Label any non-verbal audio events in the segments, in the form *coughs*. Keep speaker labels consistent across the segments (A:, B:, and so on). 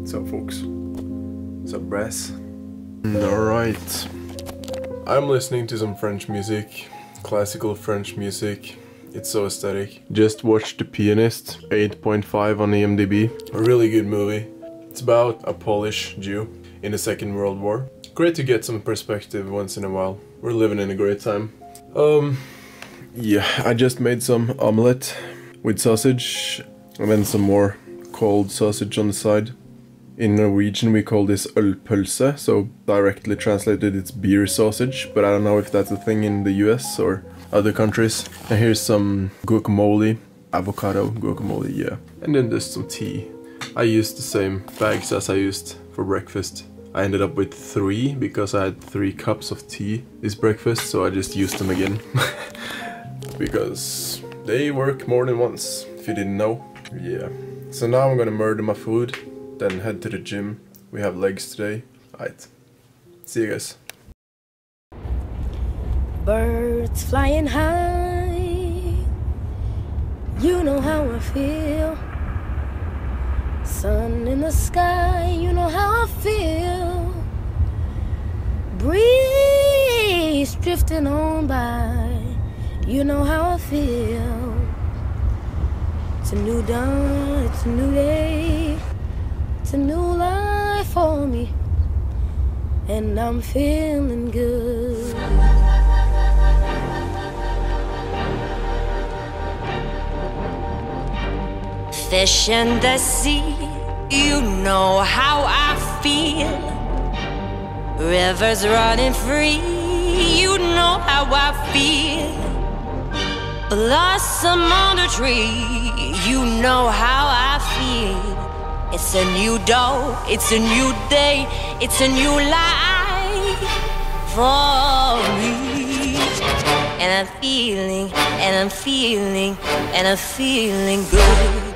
A: What's up, folks? What's up, brass? Alright. I'm listening to some French music, classical French music. It's so aesthetic. Just watched The Pianist, 8.5 on IMDb. A really good movie. It's about a Polish Jew in the Second World War. Great to get some perspective once in a while. We're living in a great time. Um, yeah, I just made some omelette with sausage and then some more cold sausage on the side. In Norwegian we call this ølpølse, so directly translated it's beer sausage, but I don't know if that's a thing in the US or other countries. And here's some guacamole, avocado guacamole, yeah. And then there's some tea. I used the same bags as I used for breakfast. I ended up with three because I had three cups of tea this breakfast, so I just used them again. *laughs* because they work more than once, if you didn't know. Yeah. So now I'm gonna murder my food, then head to the gym. We have legs today. Alright. See you guys.
B: Birds flying high. You know how I feel. Sun in the sky, you know how I feel. Breeze drifting on by, you know how I feel. It's a new dawn, it's a new day, it's a new life for me, and I'm feeling good.
C: Fish in the sea, you know how I feel. Rivers running free, you know how I feel. Blossom on the tree, you know how I feel. It's a new dawn, it's a new day, it's a new life for me. And I'm feeling, and I'm feeling, and I'm feeling good.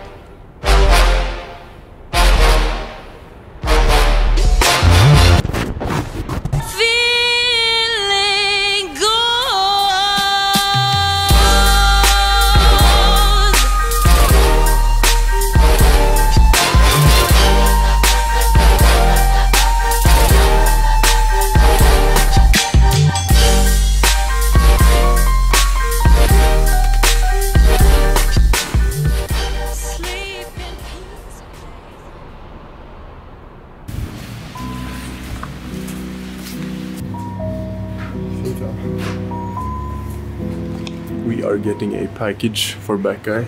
A: Package for Back Guy.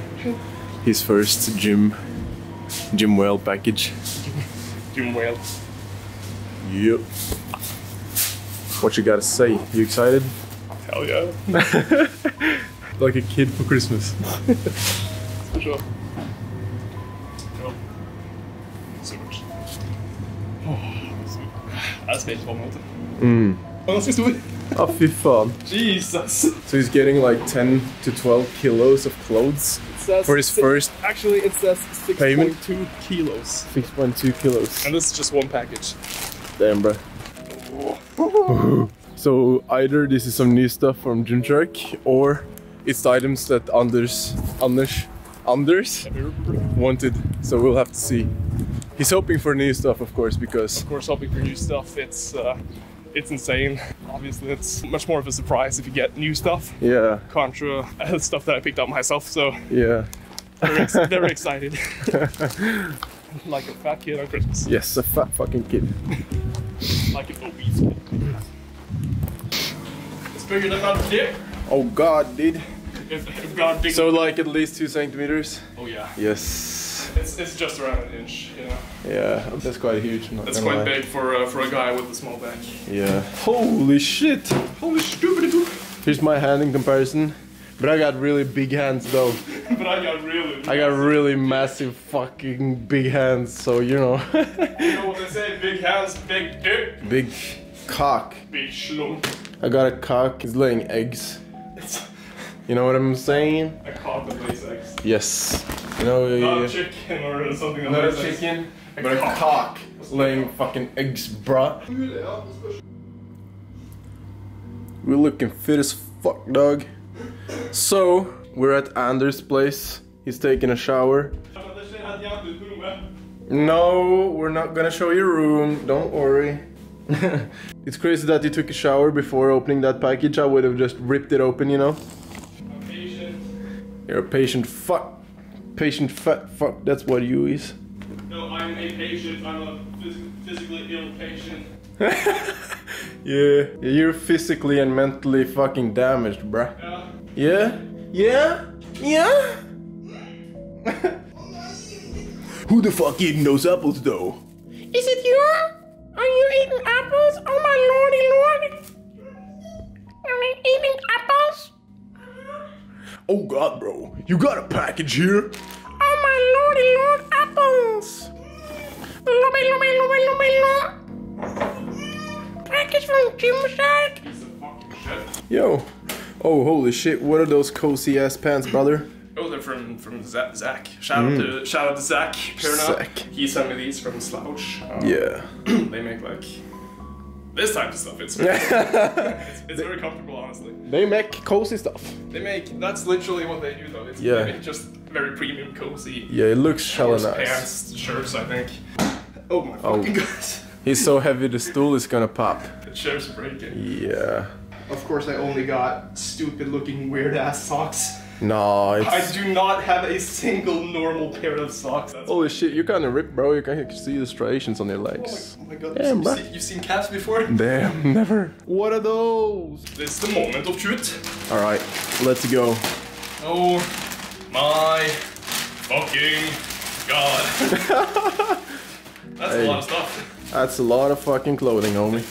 A: His first gym gym whale package.
D: Jim Whale.
A: Yep. What you gotta say? You excited?
D: Hell yeah. *laughs*
A: Like a kid for Christmas. *laughs*
D: For sure. Ja. Så godt. Jeg er spent på en måte.
A: Mm.
D: Den er ganske stor.
A: Oh, fy faen.
D: Jesus.
A: So he's getting like 10 to 12 kilos of clothes for his
D: si-
A: first
D: Actually, it says 6.2
A: Payment?
D: kilos.
A: 6.2 kilos.
D: And this is just one package.
A: Damn, bro. *laughs* So either this is some new stuff from Gymshark or it's the items that Anders, Anders, Anders wanted. So we'll have to see. He's hoping for new stuff, of course, because
D: Of course, hoping for new stuff. It's uh, it's insane. Obviously, it's much more of a surprise if you get new stuff.
A: yeah,
D: Contra uh, stuff that I picked up myself, so
A: yeah.
D: very, ex- *laughs* very excited. *laughs* like a fat kid on Christmas.
A: Yes, a fat fucking kid. *laughs*
D: Like an obese kid. It's bigger than my dick.
A: Oh god, dude.
D: Got a big.
A: So like at least two centimeters.
D: oh yeah.
A: Yes.
D: It's, it's just around an inch. You know.
A: Yeah, that's quite huge.
D: That's quite
A: lie.
D: big for uh, for a guy with a small back.
A: Yeah. Holy shit.
D: Holy stupid!
A: Here's my hand in comparison. But I got really big hands though. *laughs*
D: but I got really.
A: I got really massive fucking big hands, so you know. *laughs*
D: You know what they say? Big hands, big dick,
A: big cock.
D: big schlong.
A: I got a cock, it's laying eggs.
D: It's
A: You know what I'm saying?
D: a cock that lays eggs.
A: Yes. You know,
D: Not
A: uh,
D: a chicken or something that
A: not a chicken, but a
D: cock.
A: laying fucking eggs, bruh. We're looking fit as fuck, dog. So, We're at Anders' place. He's taking a shower. No, we're not gonna show your room. Don't worry. *laughs* it's crazy that you took a shower before opening that package. I would have just ripped it open, you know? You're a patient fuck. Patient fat fuck. That's what you is.
D: No, I'm a patient. I'm a phys- physically ill patient. *laughs*
A: Yeah. You're physically and mentally fucking damaged, bruh.
D: Yeah.
A: Yeah? Yeah? Yeah? Who the fuck eating those apples though?
B: Is it you? Are you eating apples? Oh my lordy lord! Are you eating apples?
A: Oh god, bro. You got a package here?
B: Lobby. Package from Gymshark.
A: Yo. Oh, holy shit. What are those cozy ass pants, brother?
D: Oh, they're from from Za- Zach. Shout out to shout out to Zach. Perna.
A: Zach.
D: He sent me these from Slouch. Um,
A: Yeah. *clears throat*
D: They make like this type of stuff. It's *laughs* it's, it's very comfortable, honestly.
A: They make cozy stuff.
D: They make that's literally what they do, though. It's
A: Yeah.
D: they make just very premium, cozy
A: Yeah, it looks hella
D: shorts,
A: nice.
D: pants, shirts. I think. Oh my
A: Oh.
D: fucking *laughs* god!
A: He's so heavy the stool is gonna pop.
D: The chair's breaking.
A: Yeah.
D: Of course, I only got stupid-looking, weird-ass socks.
A: Nah,
D: I do not have a single normal pair of socks. That's
A: Holy shit, you're kinda ripped, bro. You can see the striations on your
D: Oh
A: legs.
D: my, oh my god,
A: Damn,
D: you've,
A: bruh.
D: seen, you've seen calves before?
A: Damn, *laughs* never. What are those?
D: This is the moment of truth.
A: Alright, let's go.
D: Oh my fucking god. *laughs* That's
A: Hey.
D: a lot of stuff.
A: That's a lot of fucking clothing, homie.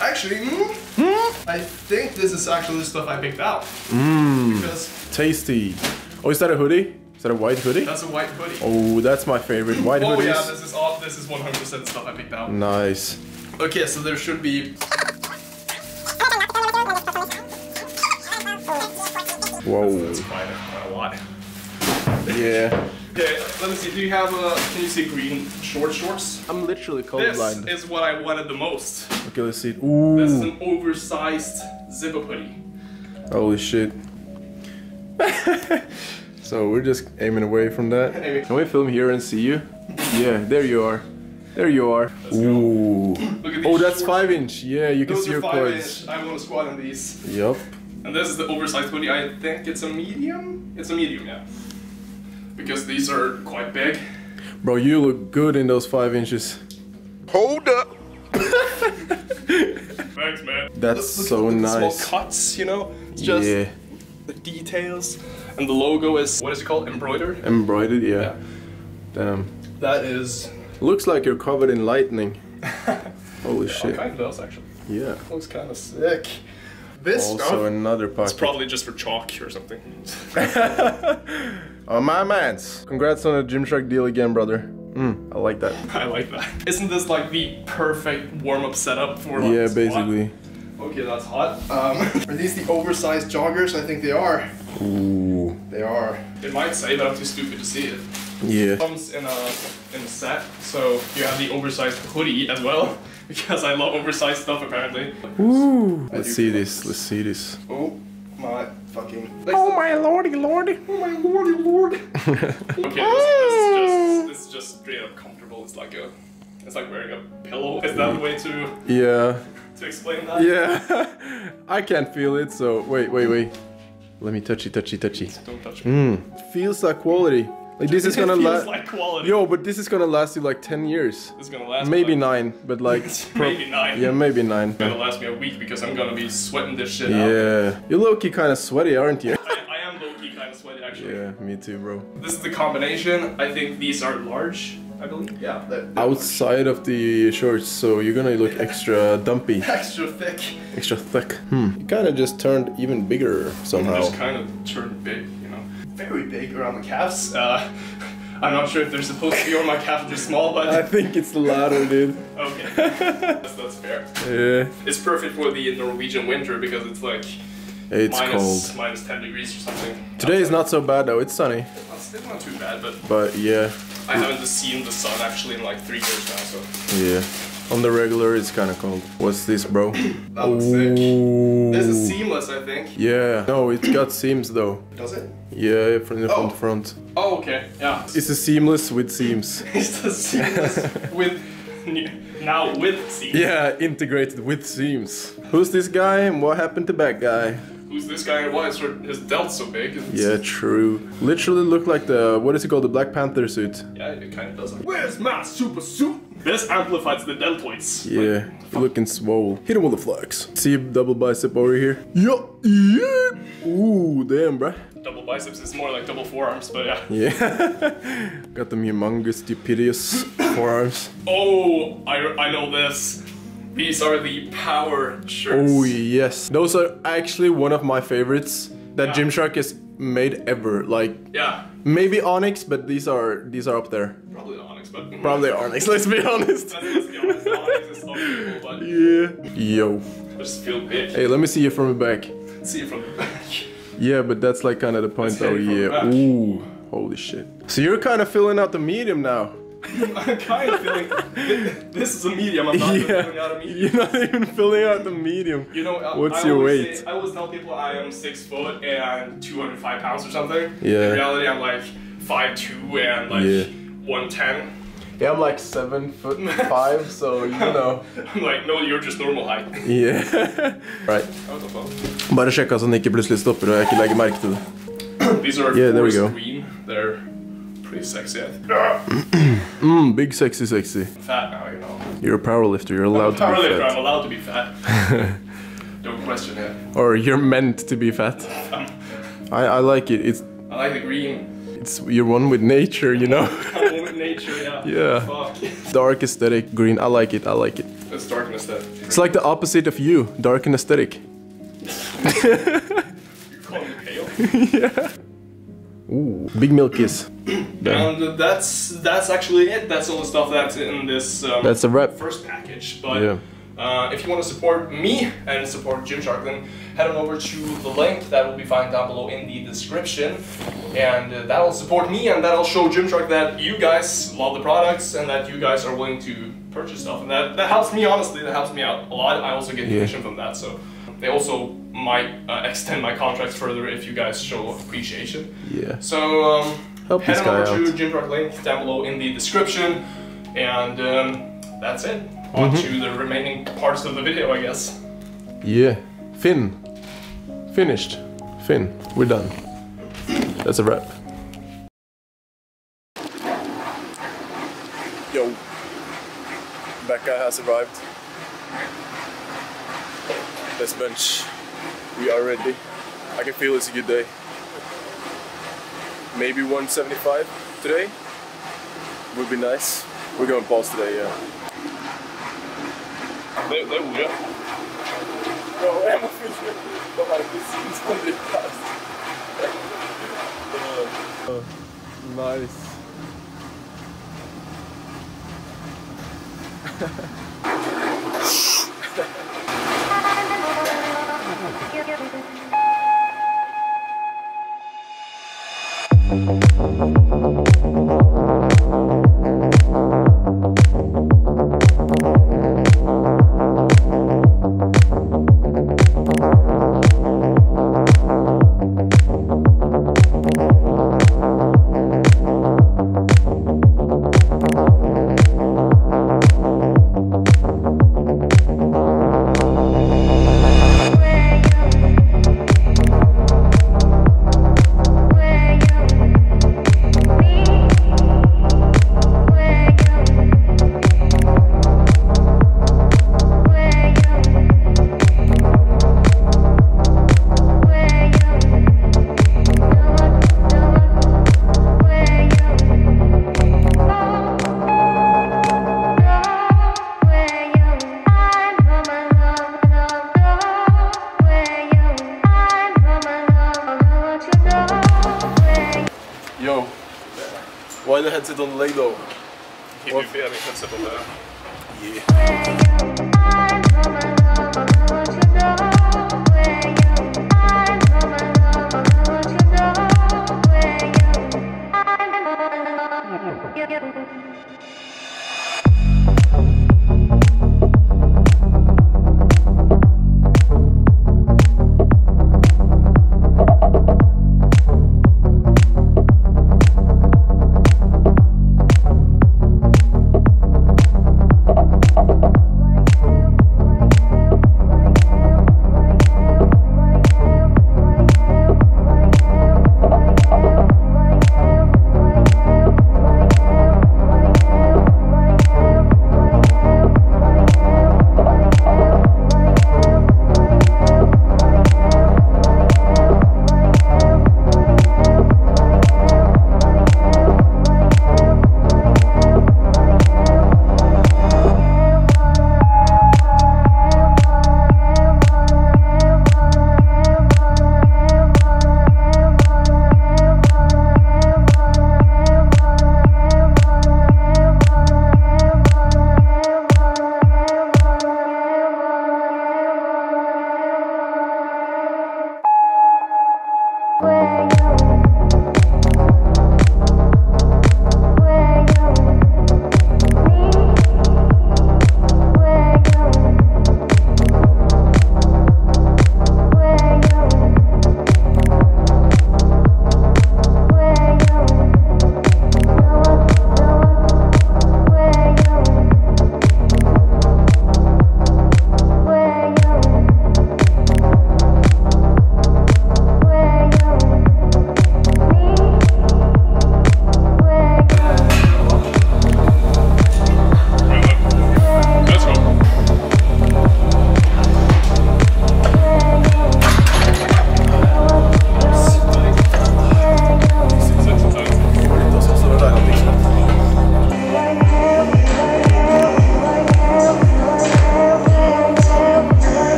D: Actually, hmm, I think this is actually the stuff I picked out.
A: Mmm,
D: Because
A: tasty. Oh, is that a hoodie? Is that a white hoodie?
D: that's a white hoodie.
A: Oh, that's my favorite. White
D: Oh
A: hoodies.
D: yeah, this is all. This is 100% stuff I picked out.
A: Nice.
D: Okay, so there should be.
A: Whoa.
D: Quite a, quite a lot.
A: Yeah. *laughs*
D: Okay, let me see. Do you have a? Can you see green short shorts?
A: I'm literally colorblind.
D: This is what I wanted the most.
A: Okay, let's see.
D: This is an oversized zip-up hoodie.
A: Holy shit. *laughs* so we're just aiming away from that.
D: Anyway.
A: Can we film here and see you? Yeah, there you are. There you are. Ooh.
D: Look at these
A: Oh, that's
D: shorts.
A: five inch. Yeah, you can
D: Those
A: see
D: are
A: your
D: five
A: quads.
D: inch. I want to squat in these.
A: Yup.
D: And this is the oversized hoodie. I think it's a medium. It's a medium, yeah. Because these are quite big.
A: Bro, you look good in those five inches.
E: Hold up.
D: Thanks, man.
A: That's
D: Look-
A: so
D: look the
A: nice.
D: small cuts, you know. It's just
A: yeah.
D: the details. And the logo is what is it called? Embroidered.
A: Embroidered, yeah.
D: Yeah.
A: Damn.
D: That is.
A: Looks like you're covered in lightning. *laughs* Holy
D: It
A: shit.
D: kind of does actually.
A: Yeah.
D: Looks kind of sick. This
A: Also
D: stuff.
A: another
D: It's probably just for chalk or something. *laughs* *laughs*
A: Oh my mans. Congrats on the Gymshark deal again, brother. Mm, I like that. *laughs*
D: I like that. Isn't this like the perfect warm-up setup for like
A: Yeah,
D: squat?
A: basically.
D: Okay, that's hot. Um, *laughs* are these the oversized joggers? I think they are.
A: Ooh.
D: They are. It might say, but I'm too stupid to see it.
A: Yeah.
D: Comes in a in a set, so you have the oversized hoodie as well. *laughs* Because I love oversized stuff apparently.
A: Ooh. Let's see this. Let's see this.
D: Oh my fucking.
A: Oh my lordy lordy.
D: Oh my lordy lord. *laughs* okay, this, this is just this is just straight up comfortable. It's like a. It's like wearing a pillow. Is that the way to
A: Yeah.
D: to explain that?
A: Yeah. *laughs* I can't feel it, so wait, wait, wait. Let me touchy, touchy, touchy.
D: Don't touch me.
A: Mm. Feels like quality. Like this is gonna last.
D: like quality.
A: Yo, but this is gonna last you like 10 years.
D: Is gonna last.
A: Maybe
D: like,
A: nine, but like. *laughs*
D: Maybe nine.
A: Yeah, maybe nine.
D: It's gonna last me a week because I'm gonna be sweating this shit out.
A: Yeah. You're low key kind of sweaty, aren't you?
D: I, I am low key kind of sweaty actually.
A: Yeah, me too, bro.
D: This is the combination. I think these are large. I believe. Yeah. they're- they're
A: Outside of the shorts, so you're gonna look extra dumpy. *laughs*
D: Extra thick.
A: extra thick. Hmm. You kind of just turned even bigger somehow.
D: Just kind of turned big. Very big around the calves. Uh, *laughs* I'm not sure if they're supposed to be or my calves are small, but
A: I think it's the latter, dude. *laughs*
D: okay. that's, that's fair.
A: Yeah.
D: It's perfect for the Norwegian winter because it's like
A: It's
D: minus-
A: cold.
D: minus 10 degrees or something.
A: Today is not so bad though. It's sunny,
D: It's still not too bad, but
A: but yeah,
D: I haven't seen the sun actually in like three years now, so
A: yeah. On the regular, it's kind of cold. What's this, bro? *laughs*
D: That looks sick. This is seamless, I think.
A: Yeah. No, it's got seams though.
D: Does it?
A: Yeah, from the front
D: Oh.
A: front.
D: Oh, okay. Yeah.
A: It's a seamless with seams. *laughs*
D: It's the seamless *laughs* with now with seams.
A: Yeah, integrated with seams. Who's this guy and what happened to that guy?
D: Who's this guy and why is his delt so big? It's-
A: Yeah, true. Literally look like the what is it called? The Black Panther suit.
D: Yeah, it kind of does. Where's my super suit? This amplifies the deltoids.
A: Yeah, you're looking swole. Hit him with the flex. See double bicep over here. Yeah, yeah. Ooh, damn, bruh.
D: Double biceps It's more like double forearms, but yeah.
A: Yeah. *laughs* Got them humongous, stupidous *coughs* forearms.
D: Oh, I, I know this. These are the power shirts.
A: Oh yes, those are actually one of my favorites that
D: Yeah.
A: Gymshark has made ever. Like
D: Yeah,
A: maybe Onyx, but these are these are up there.
D: probably Onyx, but *laughs*
A: Probably Onyx. *laughs* Let's be honest.
D: Let's, be honest, Onyx is unbelievable, but
A: Yeah. Yo.
D: I just feel big.
A: Hey, let me see you from the back.
D: See it from the back.
A: Yeah, but that's like kind of the point though.
D: hit it from the
A: Yeah.
D: back.
A: Ooh. Holy shit. So you're kind of filling out the medium now. *laughs*
D: I'm kind of feeling this is a medium. I'm not even feeling out a medium.
A: You're not even filling out the medium.
D: You know, I,
A: What's
D: I
A: your weight?
D: Say, I always tell people I am six foot and 205 pounds or something.
A: Yeah.
D: In reality, I'm like 5'2 and like
A: Yeah.
D: 110.
A: Yeah, I'm like seven foot five, *laughs* so you know.
D: I'm like, no, you're just normal height.
A: Yeah. *laughs* right.
D: What the fuck?
A: Bare sjekka så den ikke plutselig stopper og jeg ikke legger merke til det.
D: These are
A: Yeah, there we go.
D: green. They're pretty sexy. *clears throat*
A: Mm, big sexy sexy.
D: Fat now, you know.
A: You're a powerlifter, you're allowed to be
D: Powerlifter, I'm allowed to be fat. *laughs* Don't question it.
A: Or you're meant to be fat. I, I like it. It's
D: I like the green.
A: it's you're one with nature, you know.
D: I'm one with nature, yeah.
A: Yeah.
D: Fuck.
A: Dark aesthetic, green. I like it. I like it.
D: It's darkness aesthetic.
A: It's like the opposite of you, dark and aesthetic. *laughs*
D: You're calling me pale. *laughs*
A: Ooh, big milk kiss. *clears throat*
D: And that's that's actually it. That's all the stuff that's in this um,
A: That's a wrap.
D: first package. But
A: Yeah.
D: Uh, if you want to support me and support Gymshark, then head on over to the link that will be found down below in the description, and uh, that'll support me and that'll show Gymshark that you guys love the products and that you guys are willing to purchase stuff, and that that helps me honestly. That helps me out a lot. I also get
A: Yeah.
D: commission from that, so. They also might uh, *laughs* extend my contracts further if you guys show appreciation.
A: Yeah.
D: So um,
A: Help
D: head on over
A: out.
D: to Gymshark link down below in the description, and um, that's it. On
A: Mm-hmm.
D: to the remaining parts of the video, I guess.
A: Yeah. Finn. Finished. Finn. We're done. That's a wrap. Yo. Becca has arrived. Best bench. We are ready. I can feel it's a good day. Maybe 175 today. Would be nice. We're going pause today, yeah.
D: Det, det är ordet.
A: Ja, jag måste De här precis som det fast. Nice. Yo.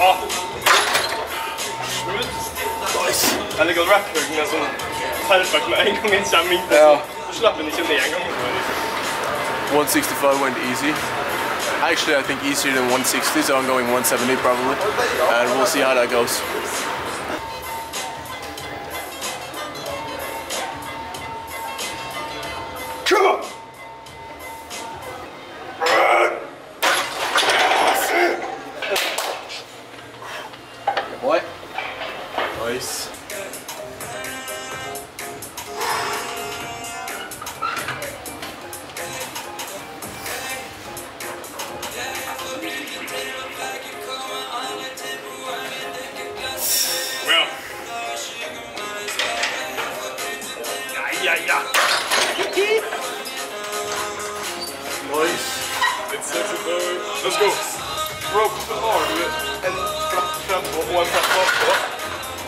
D: Ja. Nice. Jeg liker at rap-høyden er sånn perfekt med en gang en kommer inn.
A: Ja.
D: Så slipper den ikke ned en gang.
A: 165 went easy. Actually, I think easier than 160, so I'm going 170 probably. And we'll see how that goes.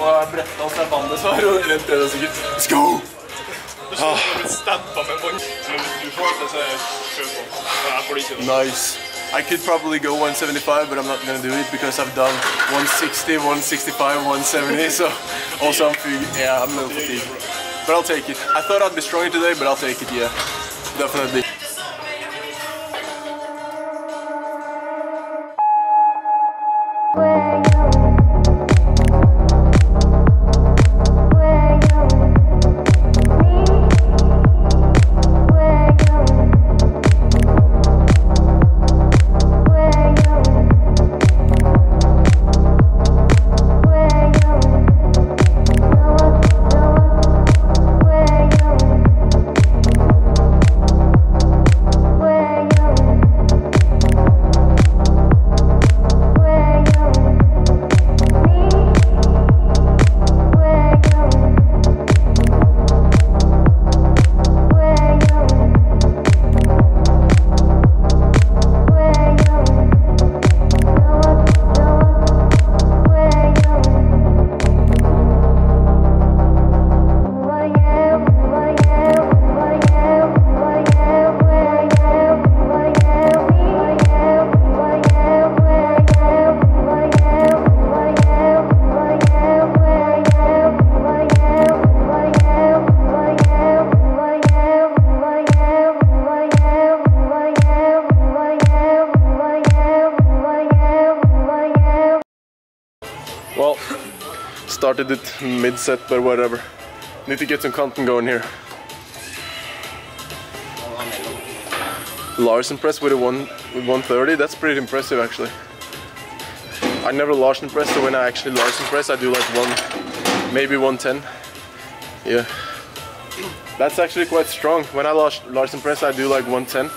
D: Og
A: bretta seg bandet, så har rent det sikkert. Let's go!
D: Du står og blir stabba med en bånd. Men du får ikke se kjørt på. Jeg får det ikke.
A: Nice. I could probably go 175, but I'm not gonna do it because I've done 160, 165, 170. So also I'm yeah, I'm a little fatigued. But I'll take it. I thought I'd be stronger today, but I'll take it. Yeah, definitely. Started mid-set, but whatever. Need to get some content going here. Larsen press with a one with 130. That's pretty impressive, actually. I never Larsen press, so when I actually Larsen press, I do like one, maybe 110. Yeah, that's actually quite strong. When I Lars- Larsen press, I do like 110.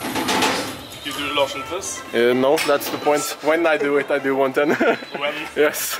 D: You do Larsen press.
A: Uh, no, that's the point. When I do it, I do 110.
D: When *laughs*
A: yes.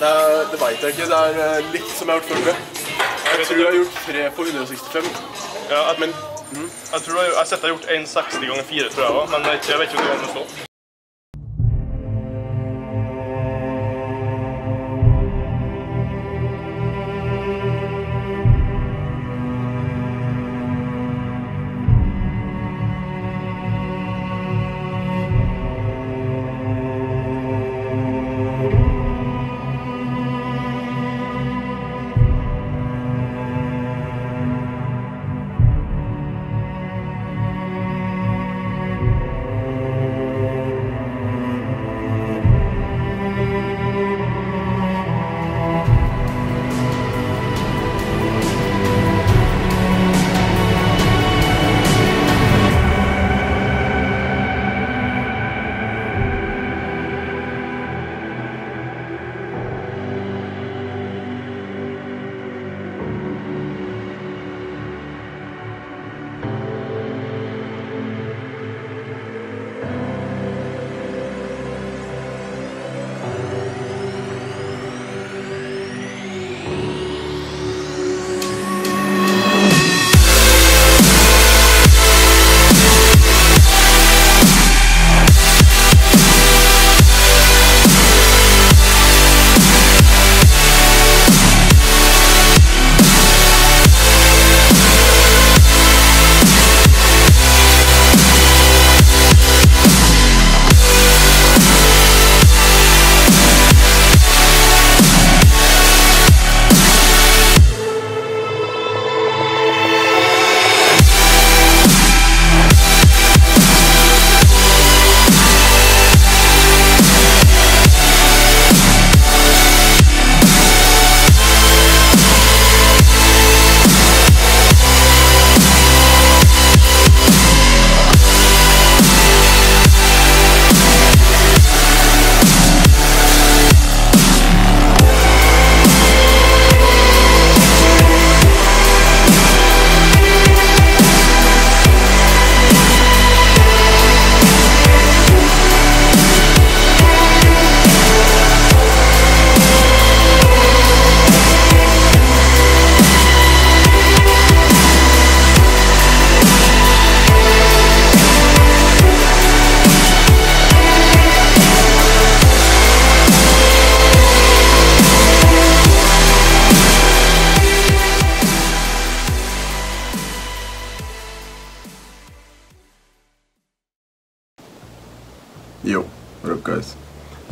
D: Det, er-
A: det veit jeg ikke. Det er eh, litt som jeg har gjort før. Jeg tror jeg har gjort tre på 165.
D: Ja, at, men jeg tror jeg, jeg har sett deg gjort 1,60 ganger 4, tror jeg også, men jeg, vet jeg vet ikke hvor det står.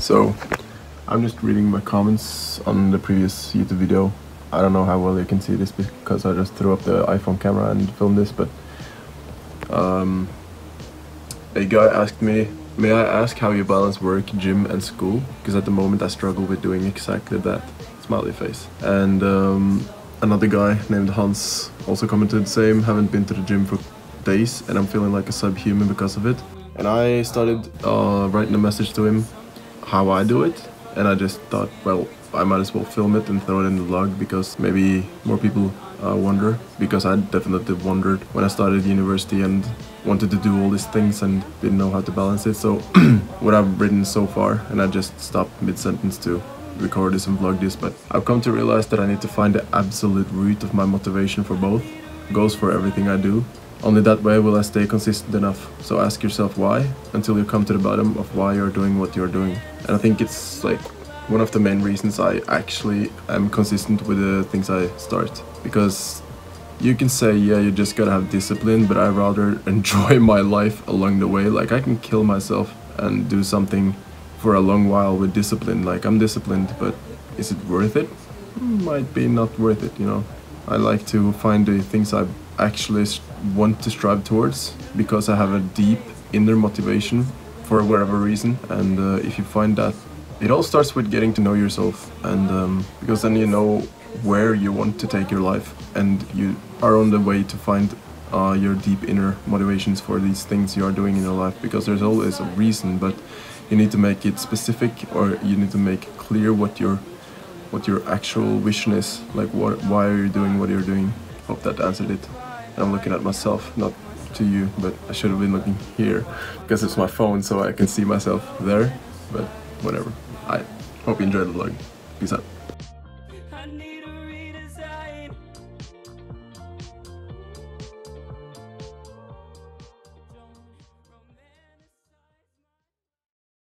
A: So, I'm just reading my comments on the previous YouTube video. I don't know how well you can see this because I just threw up the iPhone camera and filmed this, but um, a guy asked me, may I ask how you balance work, gym and school? Because at the moment I struggle with doing exactly that. Smiley face. And um, another guy named Hans also commented the same, haven't been to the gym for days and I'm feeling like a subhuman because of it. And I started uh, writing a message to him how I do it and I just thought, well, I might as well film it and throw it in the vlog because maybe more people uh, wonder because I definitely wondered when I started university and wanted to do all these things and didn't know how to balance it. So *clears throat* what I've written so far and I just stopped mid-sentence to record this and vlog this but I've come to realize that I need to find the absolute root of my motivation for both. Goes for everything I do. Only that way will I stay consistent enough. So ask yourself why until you come to the bottom of why you're doing what you're doing. And I think it's like one of the main reasons I actually am consistent with the things I start. Because you can say, yeah, you just gotta have discipline, but I rather *laughs* enjoy my life along the way. Like I can kill myself and do something for a long while with discipline. Like I'm disciplined, but is it worth it? Might be not worth it, you know. I like to find the things I actually want to strive towards because I have a deep inner motivation for whatever reason. And uh, if you find that, it all starts with getting to know yourself, and um, because then you know where you want to take your life, and you are on the way to find uh, your deep inner motivations for these things you are doing in your life. Because there's always a reason, but you need to make it specific, or you need to make clear what your what your actual vision is. Like, what, why are you doing what you're doing? Hope that answered it. I'm looking at myself, not to you, but I should have been looking here because it's my phone, so I can see myself there. But whatever. I hope you enjoyed the vlog. Peace out.